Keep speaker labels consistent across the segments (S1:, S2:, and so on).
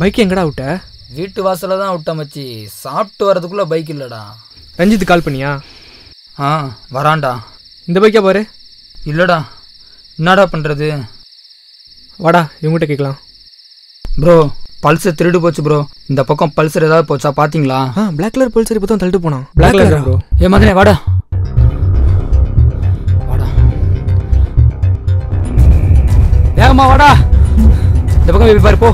S1: Bike எங்கடா விட்ட?
S2: வீட்டு வாசல்ல தான் விட்ட மச்சி. சாப்பிட்டு வரதுக்குள்ள பைக் இல்லடா.
S1: ரஞ்சித் கால் பண்ணியா?
S2: ஆ வரான்டா.
S1: இந்த பைக்கா பாரு.
S2: இல்லடா. என்னடா பண்றது?
S1: வாடா இவங்ககிட்ட கேட்கலாம்.
S2: ப்ரோ பல்சர் திருடு போச்சு ப்ரோ. இந்த பக்கம் பல்சர் ஏதாவது போச்சா பாத்தீங்களா?
S1: ஆ பிளாக் கலர் பல்சர் இப்போ தான் தள்ளிட்டு போனான். பிளாக் கலர் ப்ரோ
S2: ஏ மதனே வாடா. வாடா. வேகமா வாடா. இந்த பக்கம் பாரு போ.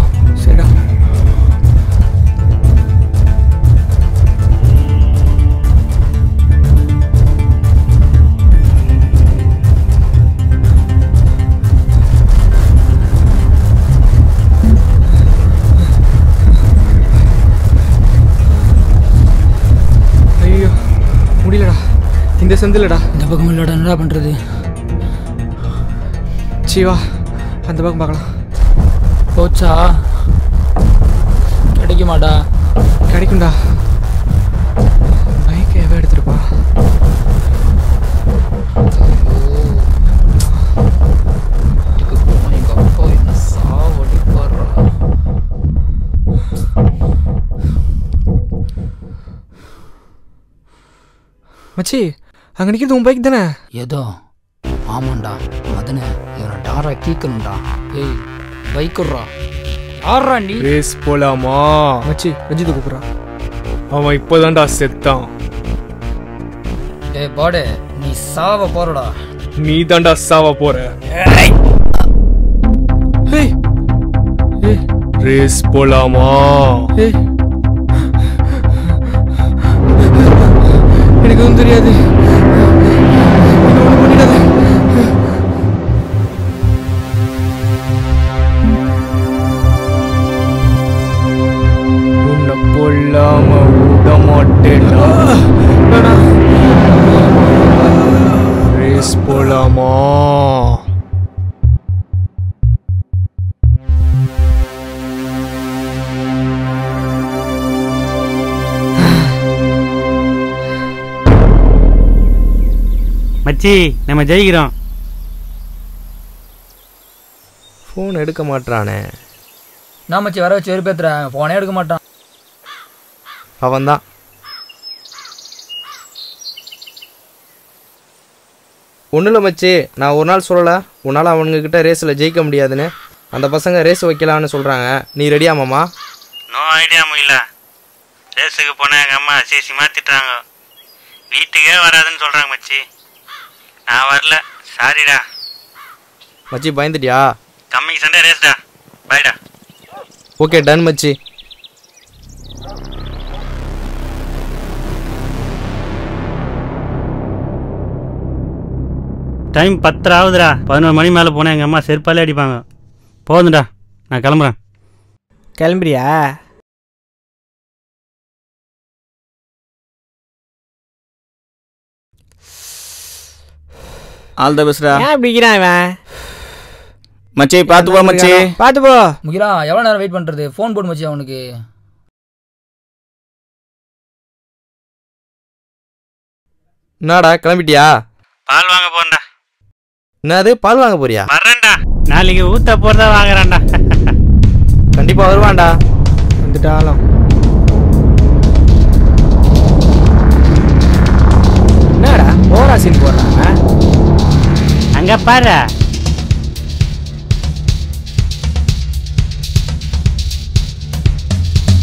S1: இந்த செந்திலடா.
S2: இந்த பக்கம் இல்லடா என்னடா பண்றது?
S1: சிவா அந்த பக்கம் பார்க்கலாம்.
S2: போச்சா? கிடைக்குமாடா?
S1: கிடைக்கும்டா. பைக்கை எவன் எடுத்துருப்பா மச்சி அங்கே நிற்கிறது உன் பைக் தானே?
S2: ஏதோ. ஆமாண்டா மதனே இவனை டாரா கீக்கணும்டா. ஏய் பைக்குறா யாரா நீ.
S3: ரேஸ் போலாமா?
S1: மச்சி ரஞ்சித் கூப்பிட்றான்
S3: அவன் இப்போதான்டா செத்தான்.
S2: ஏய் பாடே நீ சாவ போறடா.
S3: நீ தான்டா சாவ போற. ரேஸ் போலாமா?
S1: எனக்கு ஒன்றும் தெரியாது.
S4: மச்சி நம்ம ஜெயிக்கிறோம்.
S3: ஃபோன் எடுக்க மாட்டானே
S2: நான் மச்சி வர வச்சு வெறுப்பேத்துறேன் போனே எடுக்க மாட்டான்.
S3: அவன்தான். ஒன்றும் இல்லை மச்சி நான் ஒரு நாள் சொல்லலை. உன்னால் அவனுங்கக்கிட்ட ரேஸில் ஜெயிக்க முடியாதுன்னு. அந்த பசங்க ரேஸ் வைக்கலான்னு சொல்கிறாங்க நீ ரெடியா மாமா?
S4: நோ ஐடியா முகில ரேஸுக்கு போனால் எங்கள் அம்மா அசிசி மாற்றிட்டாங்க வீட்டுக்கே வராதுன்னு சொல்கிறாங்க மச்சி. நான் வரல. சாரிடா
S3: மச்சி பயந்துட்டியா?
S4: கம்மிங் சண்டே ரேஸ்டா. பாய்டா
S3: ஓகே டன் மச்சி.
S4: டைம் பத்தரை ஆகுதுடா பதினோரு மணி மேலே போனால் எங்கள் அம்மா செருப்பாலே அடிப்பாங்க. போதும்டா. நான் கிளம்புறேன்.
S1: கிளம்புறியா?
S5: ஆல் த பெஸ்ட்ரா
S1: ஏன் இப்படி இருக்கிறான் இவன்?
S5: மச்சி பார்த்து போ மச்சி.
S1: பார்த்து போ.
S2: முகிலா எவ்வளோ நேரம் வெயிட் பண்றது? ஃபோன் போடு மச்சி அவனுக்கு.
S3: என்னடா கிளம்பிட்டியா?
S4: பால் வாங்க போறேன்டா.
S3: என்னது பால் வாங்க போறியா?
S4: வர்றேன்டா. நாளைக்கு ஊத்த போகிறதா வாங்குறேன்டா.
S3: கண்டிப்பாக வருவான்டா.
S1: வந்துட்டாலும்.
S4: அங்கே பாரு.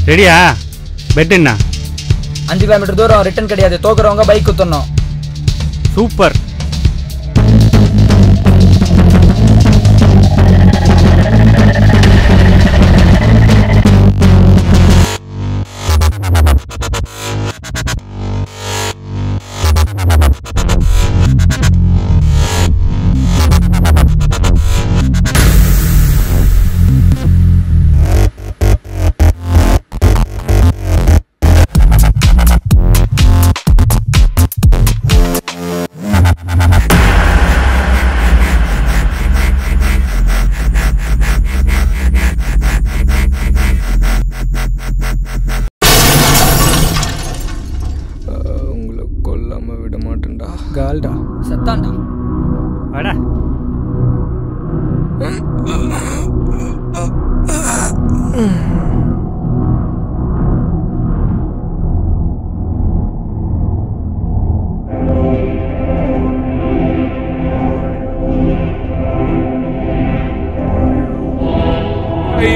S4: ரெடியா? பெட் என்ன?
S2: அஞ்சு கிலோமீட்டர் தூரம் ரிட்டர்ன் கிடையாது. தோக்குறவங்க பைக் குத்தணும்.
S4: சூப்பர்.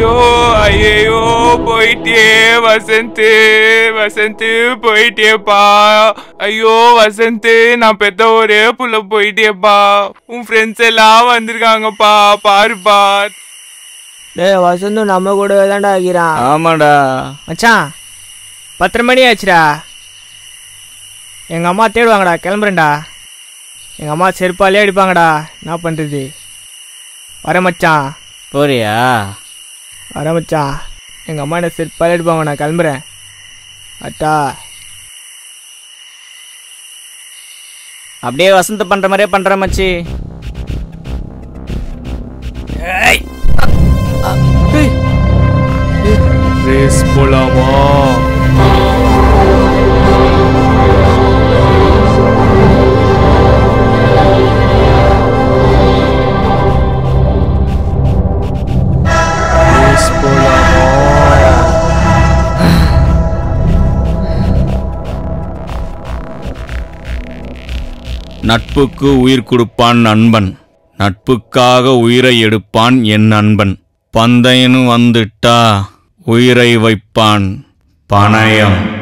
S6: ஐயோ ஐயோ போயிட்டே வசந்த் வசந்த் போயிட்டேப்பா. ஐயோ வசந்த் நான் பெத்த ஒரே புள்ள போயிட்டேப்பா. உன் ஃப்ரெண்ட்ஸ் எல்லாம் வந்திருக்காங்கப்பா பாருப்பா
S7: டேய் வசந்தும் நம்ம கூடவே தான்டா ஆகிறான்
S5: ஆமாடா.
S7: மச்சான் பத்தரை மணி ஆச்சுடா எங்கள் அம்மா தேடுவாங்கடா கிளம்புறேன்டா. எங்கள் அம்மா செருப்பாலே அடிப்பாங்கடா. என்ன பண்ணுறது வர மச்சான்.
S5: போறியா?
S7: வர எங்கள் அம்மா என்ன செருப்பாலே அடிப்பாங்க நான் கிளம்புறேன். அட்டா.
S5: அப்படியே வசந்த் பண்ணுற மாதிரியே பண்ற மச்சி.
S6: ரேஸ் போலாமா?
S8: நட்புக்கு உயிர் கொடுப்பான் நண்பன். நட்புக்காக உயிரை எடுப்பான் என் நண்பன். பந்தயனு வந்துட்டா உயிரை வைப்பான் பணயம்.